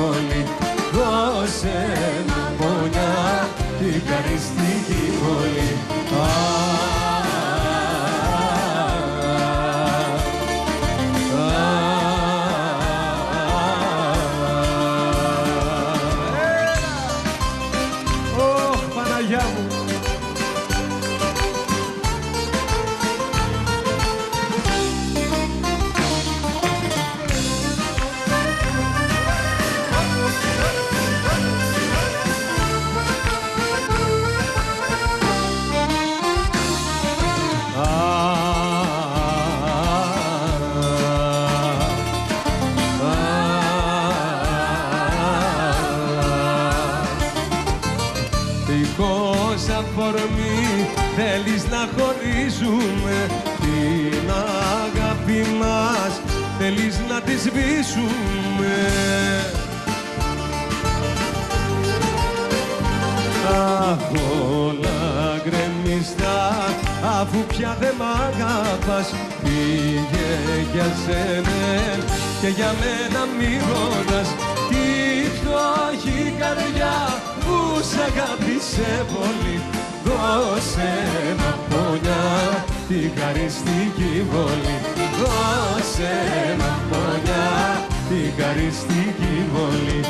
χαριστική τη σβήσουμε Αχ, όλα γκρεμιστά αφού πια δεν μ' αγαπάς Πήγε για σένα και για μένα μη ρωτάς Τη φτωχή καρδιά που σ' αγάπησε πολύ Δώσε ένα πονιά τη χαριστική βολή Δώσε ένα πονιά τη χαριστική βολή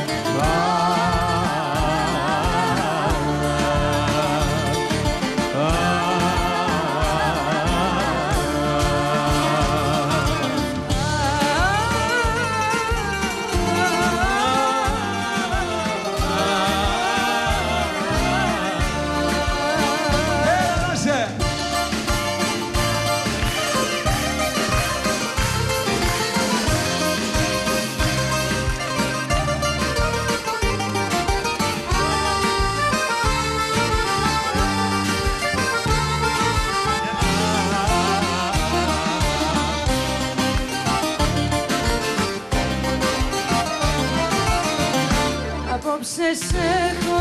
Απόψε σε έχω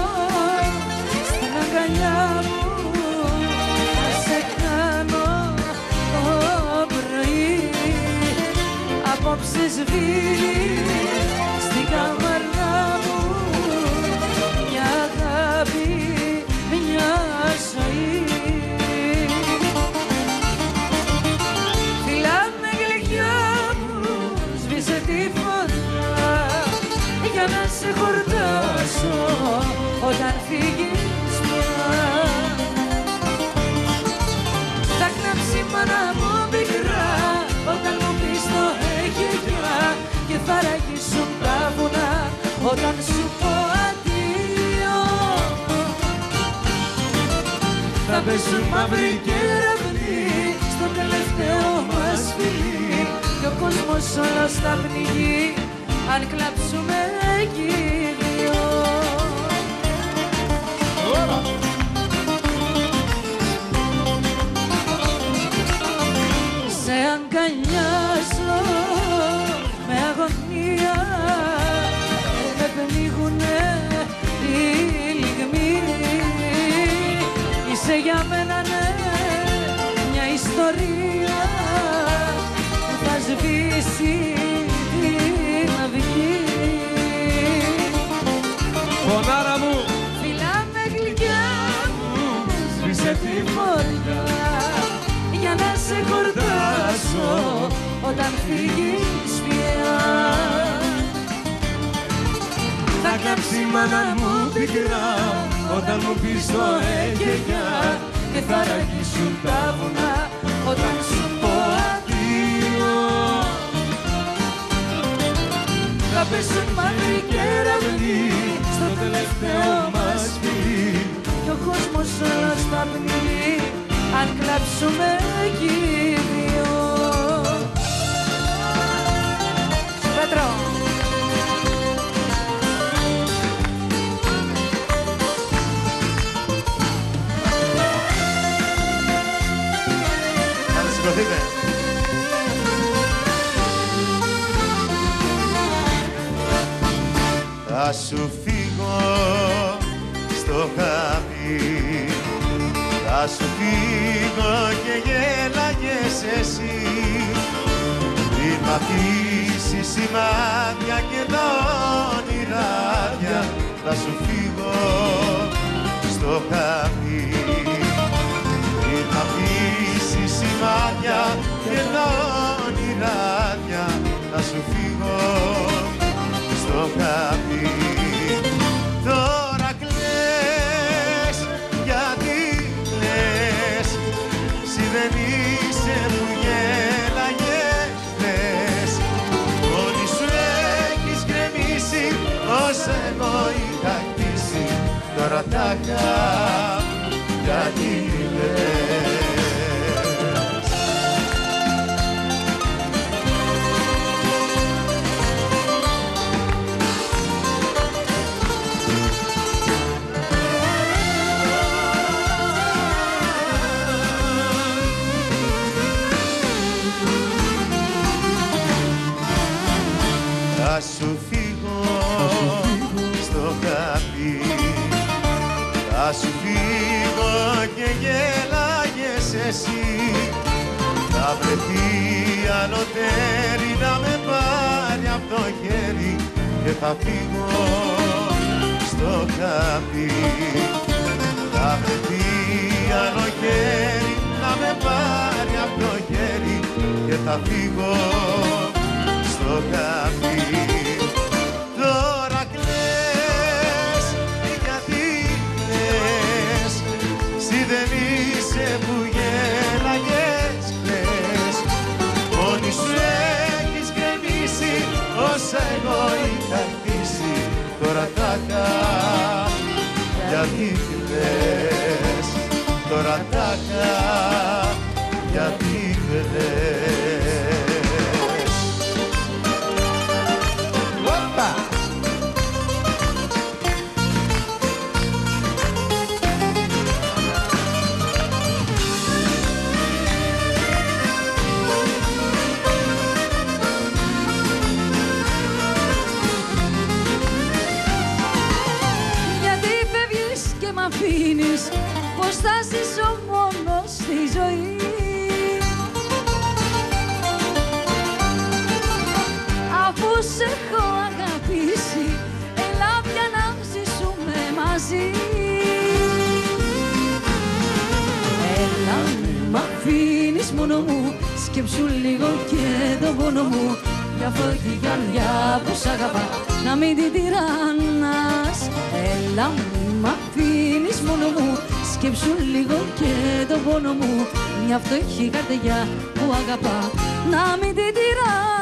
στην αγκαλιά μου Να σε κάνω το πρωί. Απόψε σβήνει στην καμαρά Θα πέσουν μαύροι κεραυνοί στο τελευταίο μας φιλί και ο κόσμος όλος θα πνιγεί αν κλάψουμε εκεί οι δυο. Σε αγκαλιάζω σβήσει την αυγή Φωνάρα μου, Φιλά με γλυκιά μου. σβήσε τη μόρια για να σε χορτάσω όταν φύγεις πια. Θα κάψει η μάνα μου πικρά. Όταν μου πεις το έγγελια και θα ραγίσουν τα βουνά. Όταν σου θα πέσουν μαύροι κεραυνοί στο τελευταίο μας φιλί και ο κόσμος όλος θα πνιγεί αν κλάψουμε εκεί οι δυο. Πέτρο. Σου φύγω στο χάπι. Θα σου φύγω και γέλαγες εσύ. Μην μ' αφήσεις σημάδια και τα όνειράδια Θα σου φύγω στο χάπι. Μην μ' αφήσεις σημάδια και τα όνειράδια Θα σου φύγω στο χάπι Τώρα τα γιατί Τώρα τα γιατί κλαις θα ζήσω μόνος στη ζωή. Αφού σε έχω αγαπήσει Έλα πια να ζήσουμε μαζί. Έλα μη μ' αφήνεις μόνο μου Σκέψου λίγο και το πόνο μου. Γι' αυτό και η καρδιά που σ' αγαπά Να μην την τυραννάς Έλα μη μ' αφήνεις μόνο μου Σκέψου λίγο και το πόνο μου. Γι' αυτό έχει η καρδιά που αγαπά. Να μην την τυραννάς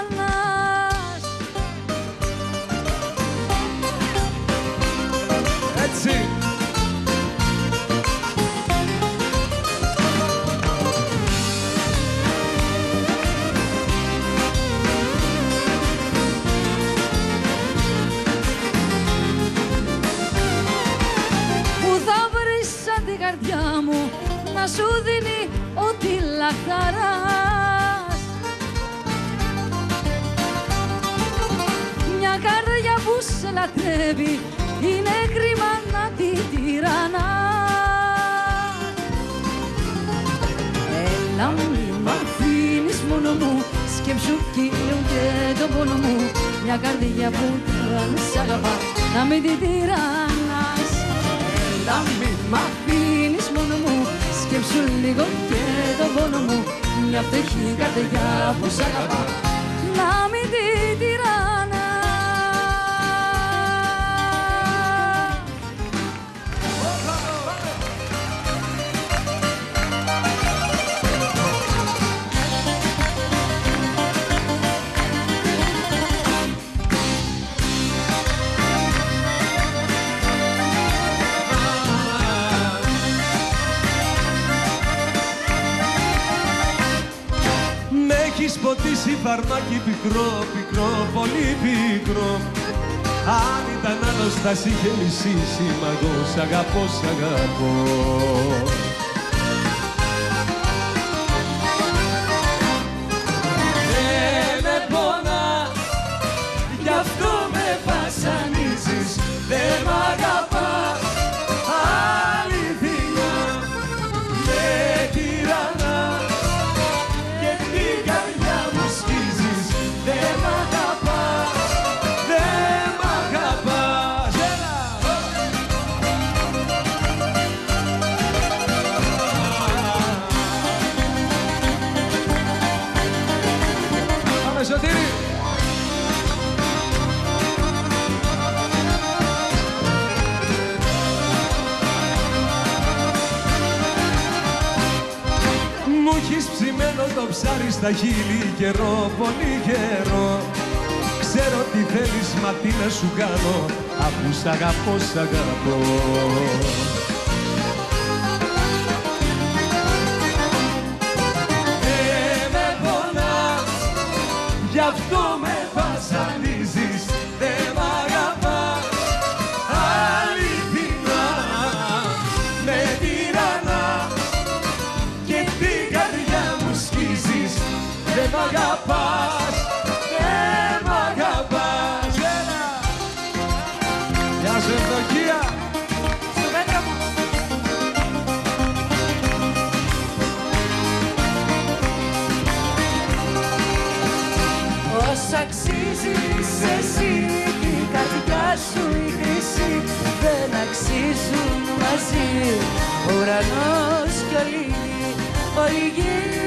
ποτίσει φαρμάκι πικρό, πικρό, πολύ πικρό. Αν ήταν άλλος θα σ' είχε μισήσει, μα εγώ σ' αγαπώ, σ' αγαπώ έχεις ψημένο το ψάρι στα χείλη καιρό, πολύ καιρό. Ξέρω τι θέλεις, μα τι να σου κάνω Αφού σ' αγαπώ, σ' αγαπώ. Ε, με πονάς, γι' αυτό με όλη η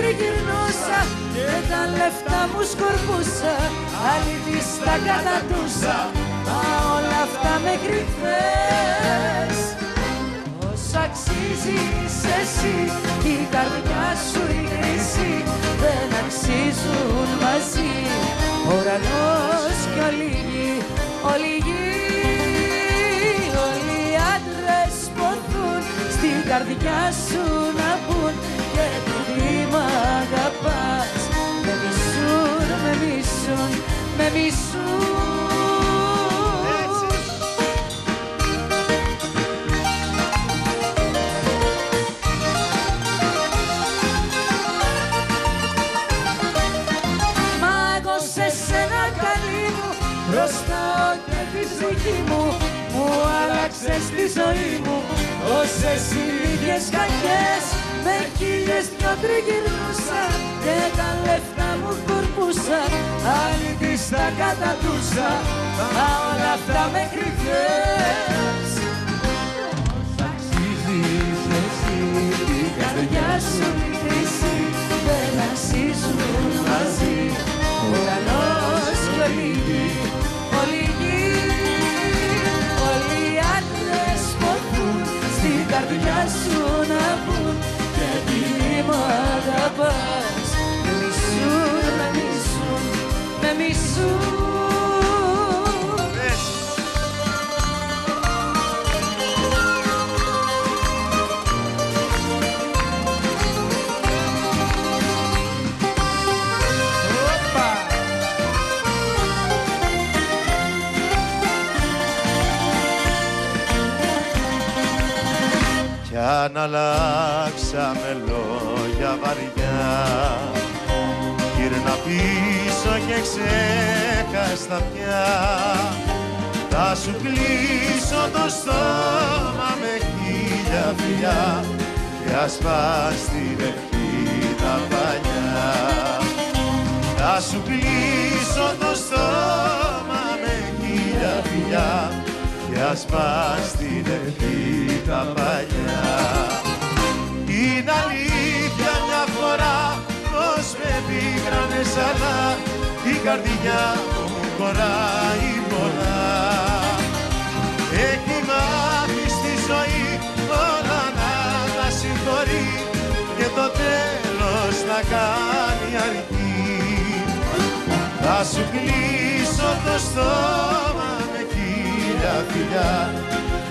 τριγυρνούσα Και τα λεφτά μου σκορπούσα Αλήθεια τα κατατούσα. Μα όλα αυτά με κρυφές Όσα αξίζεις εσύ η καρδιά σου η χρυσή δεν αξίζουν μαζί. Ο ουρανός κι όλη η γη, όλη η γη όλοι οι άντρες ποθούν στην καρδιά σου αγαπάς με μισούν, με μισούν, με μισούν. Μα εγώ σε σένα καλή μου Μπροστάω και τη ψυχή μου Μου άλλαξες τη ζωή μου. Όσες συνήθειες κακές Με χίλιες δυο τριγυρνούσα Και τα λεφτά μου κορπούσα Άλλη της τα κατατούσα. Μα όλα αυτά με κρυφές. Αξίζεις εσύ την καρδιά σου η χρυσή δεν αξίζουν μαζί. Ο ουρανός κι όλη η γη, όλη η γη όλοι οι άντρες ποθούν στην καρδιά σου να πούν και επειδή μ' αγαπάς με μισούν Κι αν αλλάξαμε λόγια βαριά Γύρνα πίσω και ξέχαστα πια Θα σου κλείσω το στόμα με χίλια φιλιά Και ας πας στην ευχή τα παλιά Θα σου κλείσω το στόμα με χίλια φιλιά και ας πας την ευχή τα παλιά. Είναι αλήθεια πήγρανες αλλά η καρδιά μου χωράει πολλά. Έχει μάθει στη ζωή όλα να τα συγχωρεί και το τέλος να κάνει αρκεί. Θα σου κλείσω το στόμα με χίλια φιλιά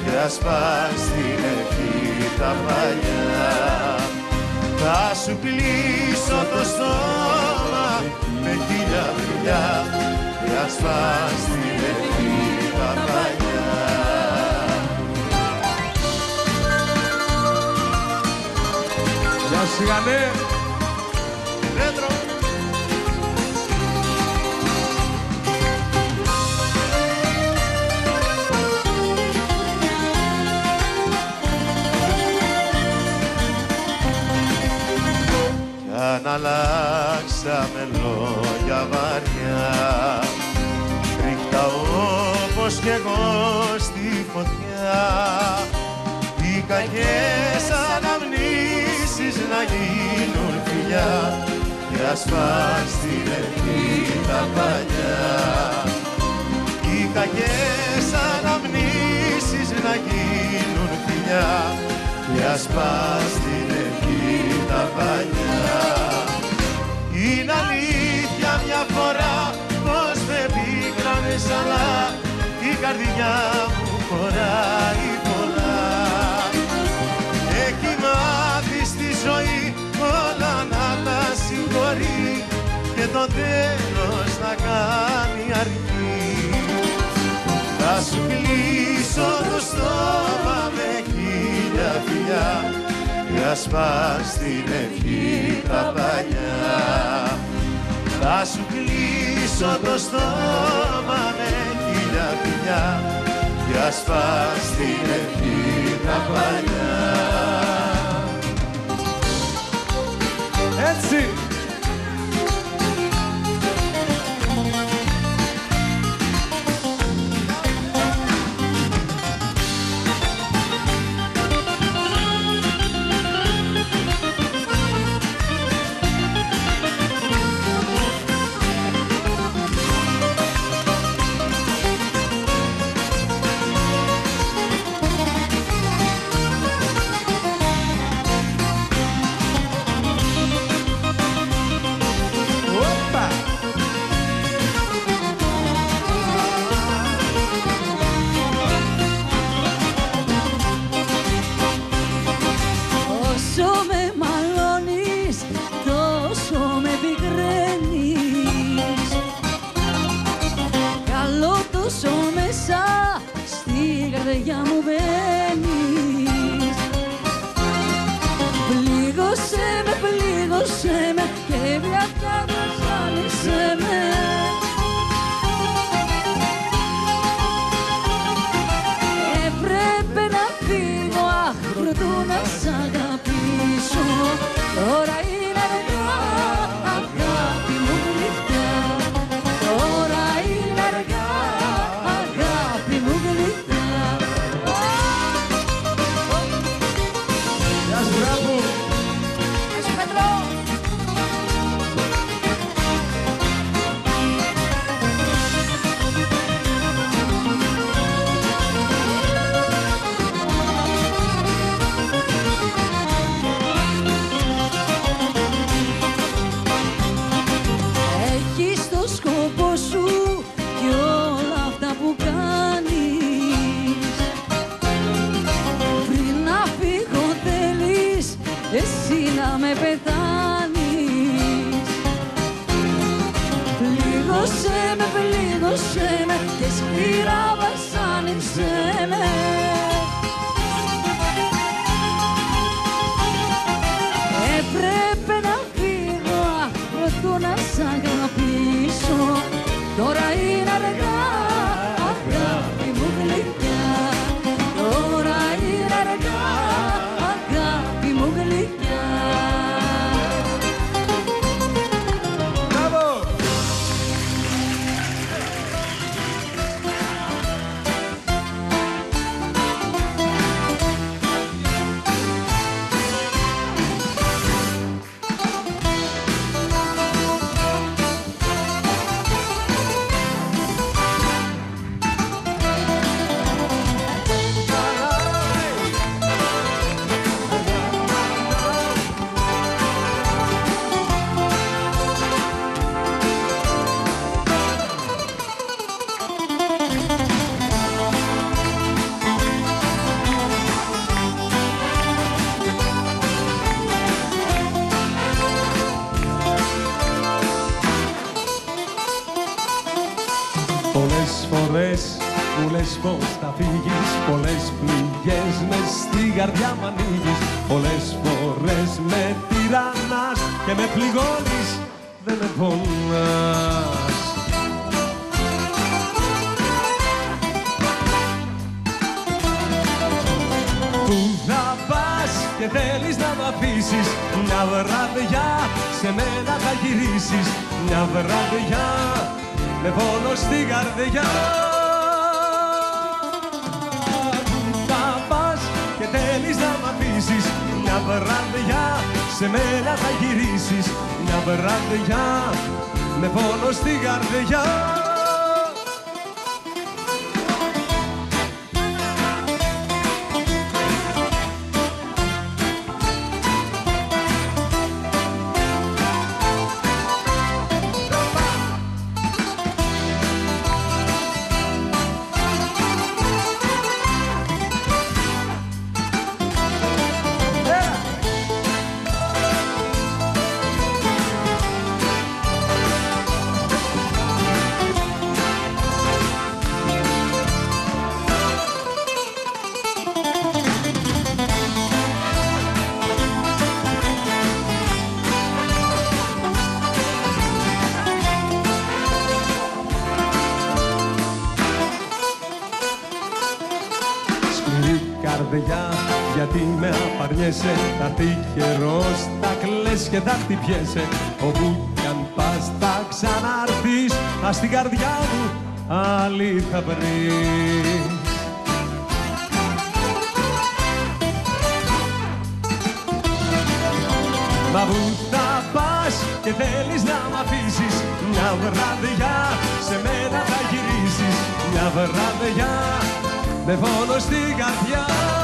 και ας πας την ευχή τα παλιά. Θα σου κλείσω το στόμα με χίλια φιλιά και ας πας την ευχή τα παλιά. Γεια σου αλλάξαμε λόγια βαριά. Ρίχτα όπως κι εγώ στη φωτιά. Οι κακές αναμνήσεις να γίνουν φιλιά. Και ασφάλ στην ευχή τα παλιά. Οι κακές αναμνήσεις να γίνουν φιλιά. Και ασφάλ στην ευχή τα παλιά πίκρανες αλλά η καρδιά μου χωράει πολλά. Έχει μάθει στη ζωή όλα να τα συγχωρεί και το τέλος να κάνει αρχή θα σου κλείσω το στόμα με χίλια φιλιά για σπάς την ευχή τα παλιά. Θα σου κλείσω το στόμα με χίλια φιλιά για σπάς την ευχή τα παλιά Έτσι! να βραδιά σε μένα θα γυρίσεις. Μια βραδιά με πόνο στην καρδιά. χτυπιέσαι Όπου κι αν πας θα ξαναρθείς Ας στην καρδιά μου άλλη θα βρεις. Μα που θα πας και θέλεις να μ' αφήσεις; Μια βραδιά σε μένα θα γυρίσεις. Μια βραδιά με φόνο στην καρδιά.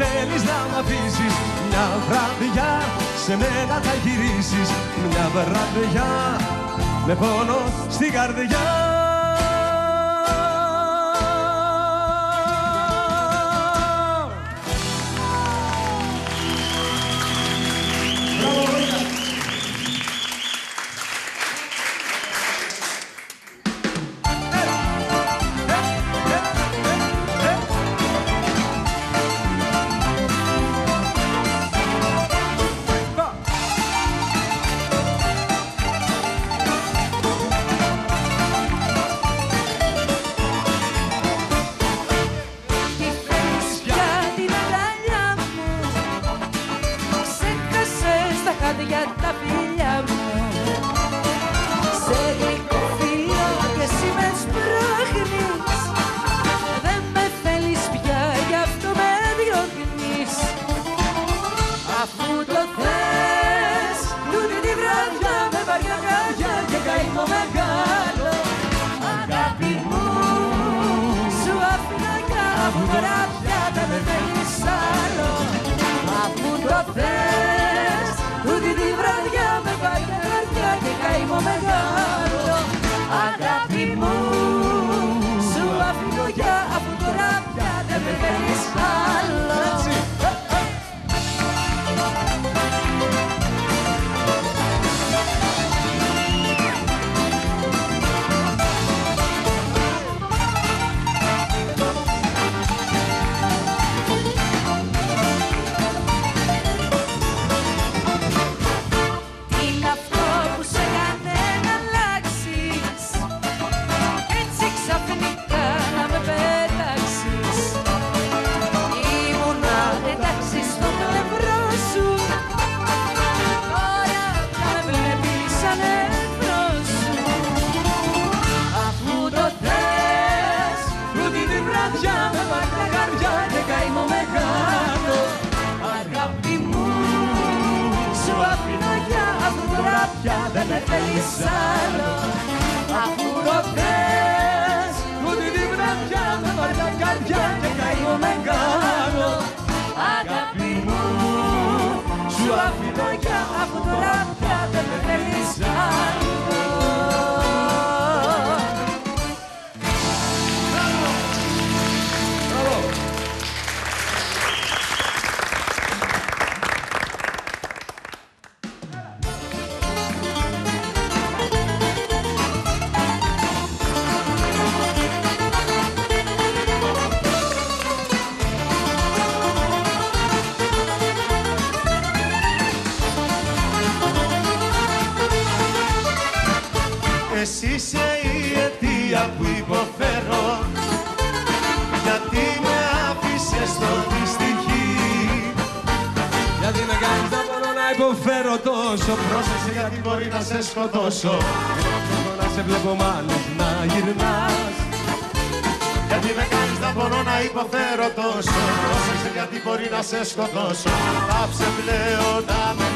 θέλεις να μ' αφήσεις Μια βραδιά σε μένα θα γυρίσεις Μια βραδιά με πόνο στην καρδιά. Υποφέρω τόσο Πρόσεξε γιατί μπορεί να σε σκοτώσω. Να σε βλέπω μάλλον να γυρνάς. Γιατί με κάνεις να μπορώ να υποφέρω τόσο Πρόσεξε γιατί μπορεί να σε σκοτώσω. Άψε πλέον να με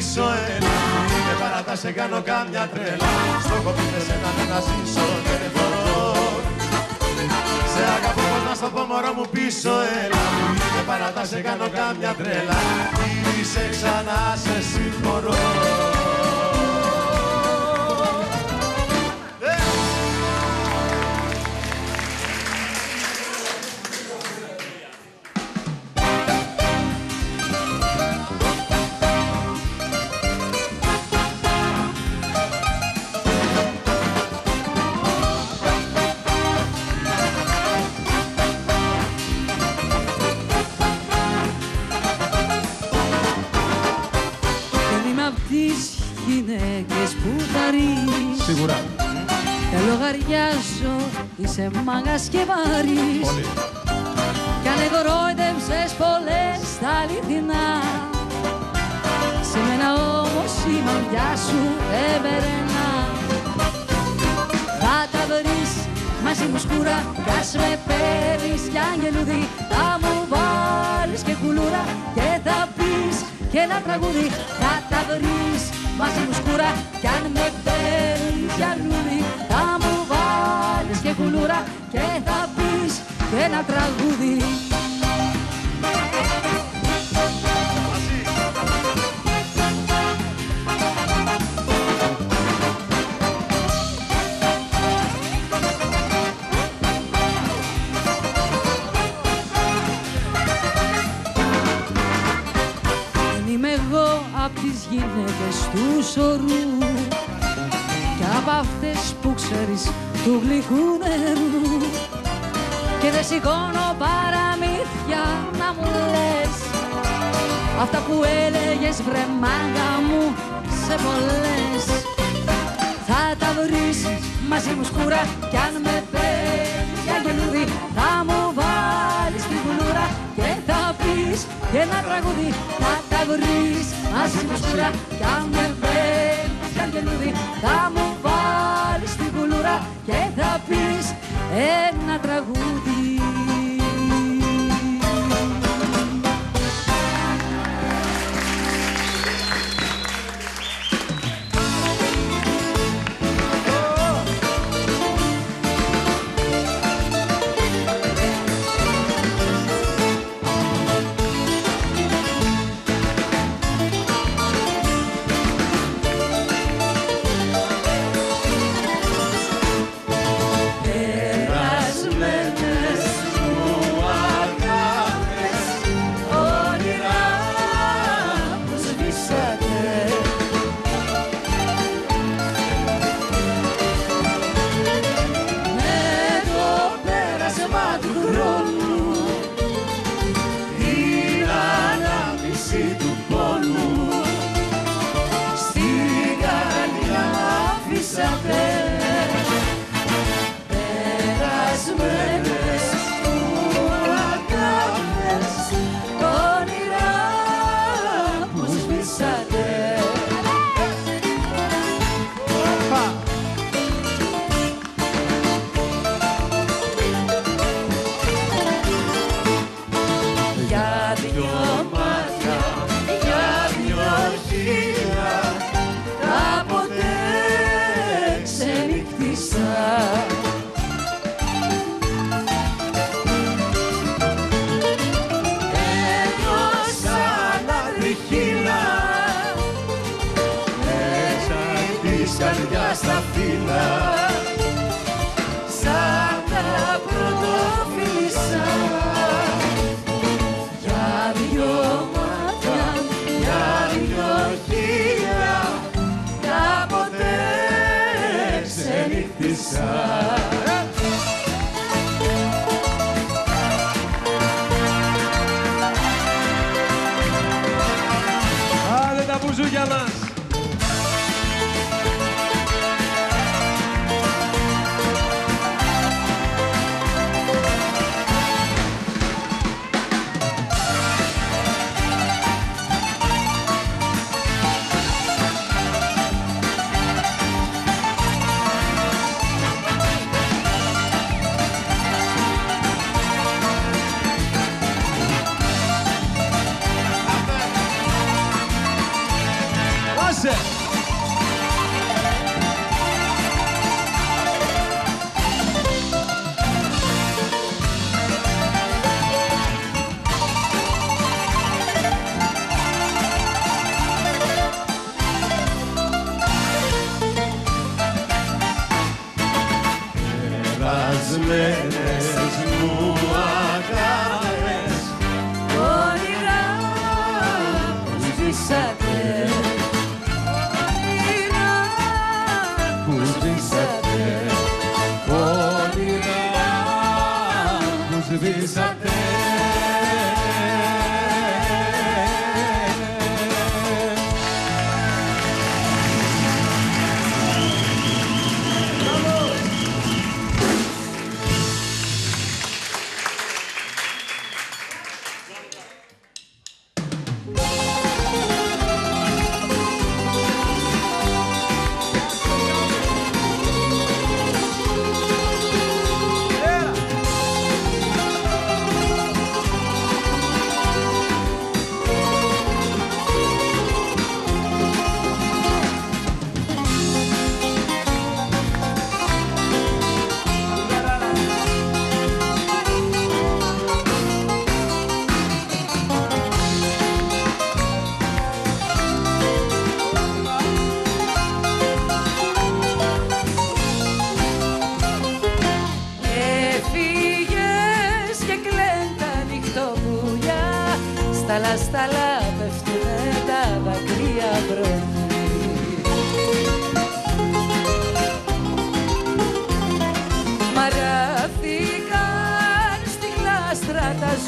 πω καλέ μου πίσω έλα. Και παράτα σε κάνω κάμια τρέλα Στο κοπί με σένα δεν να ζήσω και δεν μπορώ Σε αγαπώ πως να στο πω μωρό μου πίσω έλα. Και παράτα σε κάνω κάμια τρέλα Γύρισε ξανά σε συγχωρώ γυναίκες που θα ρεις Σίγουρα. Τα λογαριάζω, είσαι μάγας και βαρύς Πολύ. Κι αν εγωρόιδευσες πολλές τα αληθινά. Σε μένα όμως η μαγιά σου εβερενά Θα τα βρεις μαζί μου σκούρα Κι ας με παίρνεις κι αγγελούδι. Θα μου βάλεις και κουλούρα Και θα πεις και ένα τραγούδι. Θα τα βρεις μαζί μου σκούρα Κι αν με παίρνεις για λούδι Θα μου βάλεις και κουλούρα Και θα πεις και ένα τραγούδι απ' τις γυναίκες του σωρού Κι απ' αυτές που ξέρεις του γλυκού νερού Και δεν σηκώνω παραμύθια να μου λες. Αυτά που έλεγες βρε μάγκα μου σε πολλές. Θα τα βρεις μαζί μου σκούρα Κι αν με παίρνεις πεις και ένα τραγούδι. Θα τα βρεις μαζί μου σκούρα Κι αν με παίρνεις για γελούδι Θα μου βάλεις την κουλούρα Και θα πεις ένα τραγούδι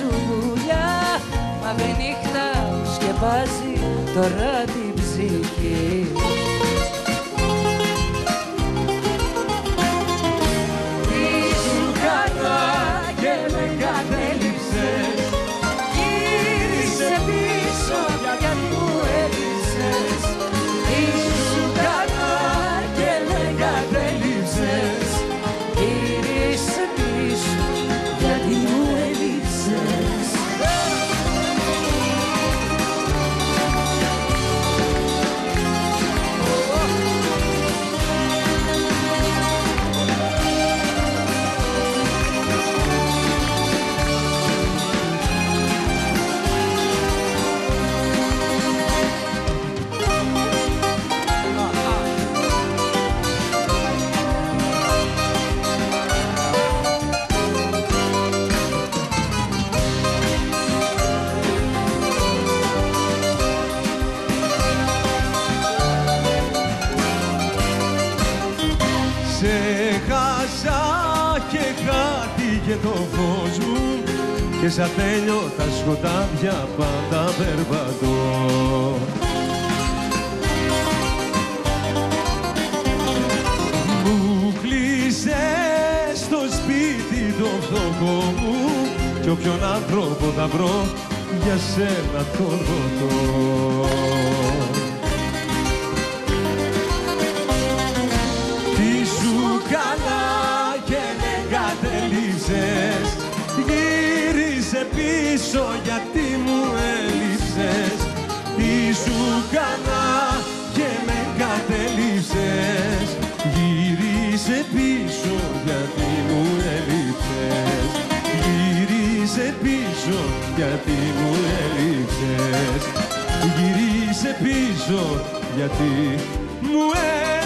γλάστρα τα ζουλούλια Μαύρη νύχτα που σκεπάζει τώρα την ψυχή Σε χάσα και χάθηκε το φως μου και σαν τέλειο τα σκοτάδια πάντα περπατώ. Μου κλείσες στο σπίτι το φτωχό μου κι όποιον άνθρωπο θα βρω για σένα τον ρωτώ. Πίσω γιατί μου έλειψες Τι σου καλά και με κατελήψες Γύρισε πίσω γιατί μου έλειψες Γύρισε πίσω γιατί μου έλειψες Γύρισε πίσω γιατί μου έλειψες